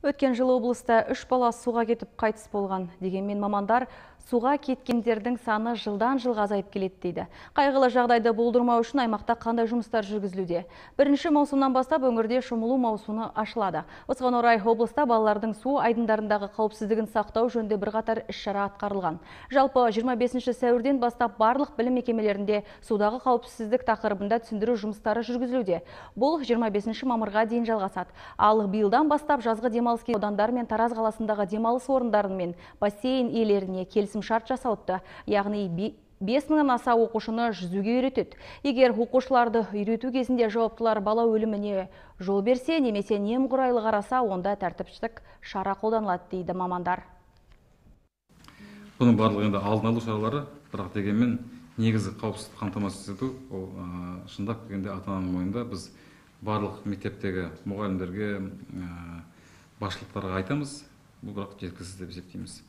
Өткен жылы облыста үш бала суға кетіп қайтыс болған. Дегенмен мамандар суға кеткендердің саны жылдан жылға азайып келеді дейді. Қайғылы жағдайды болдырмау үшін аймақта қандай жұмыстар жүргізілуде. Бірінші маусымнан бастап өңірде шомылу маусымы ашылады. Осыған орай облыста балалардың су айдындарындағы қауіпсіздігін сақтау жөнінде бірқатар іс-шара атқарылған. Жалпы 25 сәуірден бастап барлық білім мекемелерінде судағы қауіпсіздік тақырыбында түсіндіру жұмыстары жүргізілуде. Бұл 25 мамырға дейін жалғасады. Ал биылдан бастап жазғы демалыс аудандар мен Тараз қаласындағы демалыс орындары мен бассейн иелеріне келісім шарт жасалыпты. Яғни 5 мыңнан аса оқушыны жүзуге үйретеді. Егер оқушыларды үйрету кезінде жауаптылар бала өліміне жол берсе, немесе немқұрайлы қараса, онда тәртіпшілік шара қолданылады дейді мамандар. бұның барлығы енді алдын алу шаралары бірақ дегенмен негізгі қауіпсіздікті қамтамасыз ету ол шындап келгенде ата ананың мойнында біз барлық мектептегі мұғалімдерге басшылықтарға айтамыз. Бұл бірақ жеткіліксіз деп есептейміз.